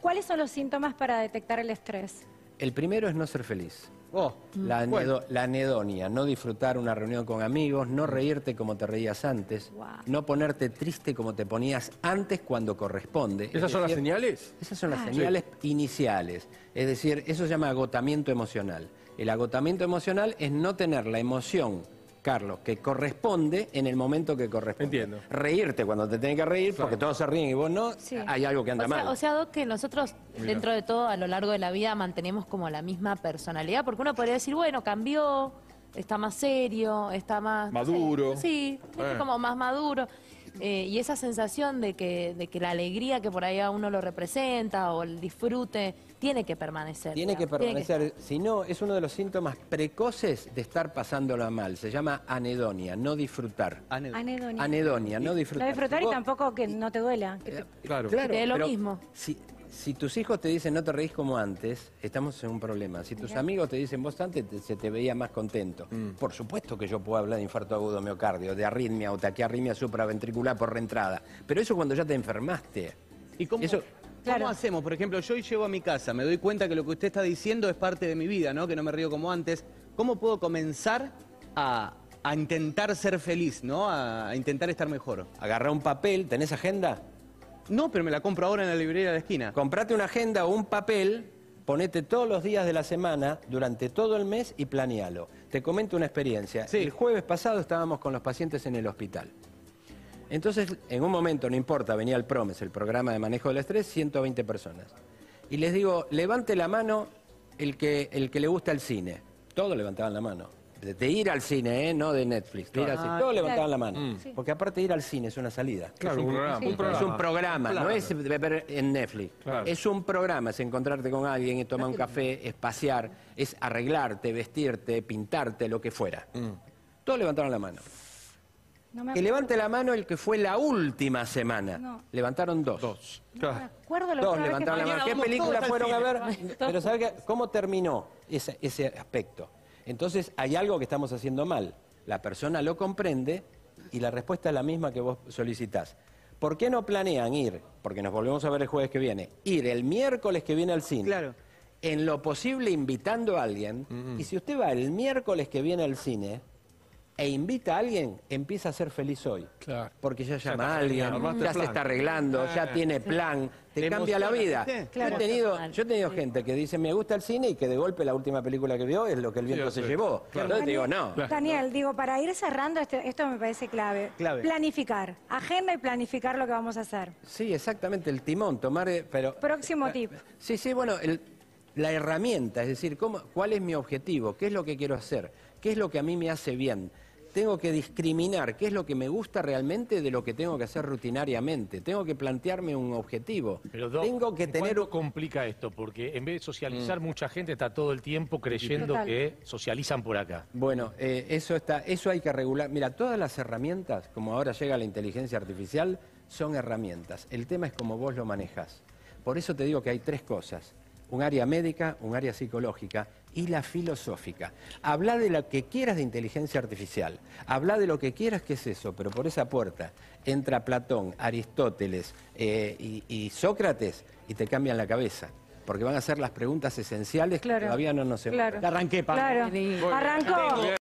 ¿Cuáles son los síntomas para detectar el estrés? El primero es no ser feliz. Oh, La, Bueno. anedo- la anedonia, no disfrutar una reunión con amigos, no reírte como te reías antes, Wow. no ponerte triste como te ponías antes cuando corresponde. Es ¿esas son las señales? Esas son las Ah. señales iniciales. Es decir, eso se llama agotamiento emocional. El agotamiento emocional es no tener la emoción, Carlos, que corresponde en el momento que corresponde. Entiendo. Reírte cuando te tenés que reír, porque todos se ríen y vos no, Sí. hay algo que anda O sea, mal. o sea, Doc, que nosotros, dentro de todo, a lo largo de la vida, mantenemos como la misma personalidad, porque uno podría decir, bueno, cambió, está más serio, está más... no sé, Maduro. sí, Eh. como más maduro. Eh, y esa sensación de que, de que la alegría que por ahí a uno lo representa o el disfrute tiene que permanecer. Tiene que permanecer, si no, es uno de los síntomas precoces de estar pasándola mal. Se llama anedonia, no disfrutar. Anedonia. Anedonia, no No disfrutar. disfrutar Si y tampoco que no te duela. que te- Claro. Claro, Que es lo pero mismo. Si, si tus hijos te dicen no te reís como antes, estamos en un problema. Si tus amigos te dicen vos antes te- se te veía más contento. Mm. Por supuesto que yo puedo hablar de infarto agudo miocardio, de arritmia o taquiarritmia supraventricular por reentrada. Pero eso cuando ya te enfermaste. ¿Y cómo, Eso- cómo Claro. hacemos? Por ejemplo, yo hoy llego a mi casa, me doy cuenta que lo que usted está diciendo es parte de mi vida, ¿no? Que no me río como antes. ¿Cómo puedo comenzar a, a intentar ser feliz, ¿no? A, a intentar estar mejor. Agarra un papel, ¿tenés agenda? No, pero me la compro ahora en la librería de la esquina. Comprate una agenda o un papel, ponete todos los días de la semana, durante todo el mes y planealo. Te comento una experiencia. Sí. El jueves pasado estábamos con los pacientes en el hospital. Entonces, en un momento, no importa, venía el PROMES, el programa de manejo del estrés, 120 personas. Y les digo, levante la mano el que, el que le gusta el cine. Todos levantaban la mano. De, de ir al cine, ¿eh? no de Netflix. de ir al cine. Ah, Todos levantaban claro. la mano. Mm. Sí. Porque aparte de ir al cine es una salida. Claro, Es un programa, un es un programa, no es ver en Netflix. Claro. Es un programa, es encontrarte con alguien, es tomar un café, es pasear, es arreglarte, vestirte, pintarte, lo que fuera. Mm. Todos levantaron la mano. No me Que levante la mano el que fue la última semana. No. Levantaron dos. Dos. No me acuerdo Dos que levantaron la mano. ¿Qué vamos película todos al fueron a ver? Pero ¿sabe qué? cómo terminó ese, ese aspecto? Entonces hay algo que estamos haciendo mal. La persona lo comprende y la respuesta es la misma que vos solicitás. ¿Por qué no planean ir? Porque nos volvemos a ver el jueves que viene. Ir el miércoles que viene al cine. Claro. En lo posible invitando a alguien. Y si usted va el miércoles que viene al cine e invita a alguien, empieza a ser feliz hoy. Claro. Porque ya llama a alguien, ya se está arreglando, ya tiene plan, te, Te cambia la vida. Yo, he tenido, yo he tenido gente que dice, me gusta el cine y que de golpe la última película que vio es lo que el viento se llevó. Claro. Entonces te digo, no. Daniel, digo, para ir cerrando, este- esto me parece clave. Clave. Planificar. Agenda y planificar lo que vamos a hacer. Sí, exactamente, el timón, tomar... eh, Pero, Próximo tip. Sí, sí, bueno, el- la herramienta, es decir, ¿cómo, ¿cuál es mi objetivo? ¿Qué es lo que quiero hacer? ¿Qué es lo que a mí me hace bien? Tengo que discriminar qué es lo que me gusta realmente de lo que tengo que hacer rutinariamente. Tengo que plantearme un objetivo. Pero Doc, tengo que ¿en tener complica esto? Porque en vez de socializar, mucha gente está todo el tiempo creyendo Total. que socializan por acá. Bueno, eh, eso está, eso hay que regular. Mira, todas las herramientas, como ahora llega la inteligencia artificial, son herramientas. El tema es cómo vos lo manejas. Por eso te digo que hay tres cosas: un área médica, un área psicológica y la filosófica. Habla de lo que quieras de inteligencia artificial. Habla de lo que quieras que es eso, pero por esa puerta entra Platón, Aristóteles eh, y, y Sócrates y te cambian la cabeza. Porque van a ser las preguntas esenciales Claro. que todavía no nos hemos Claro. Arranqué, Pablo. Claro. Arrancó.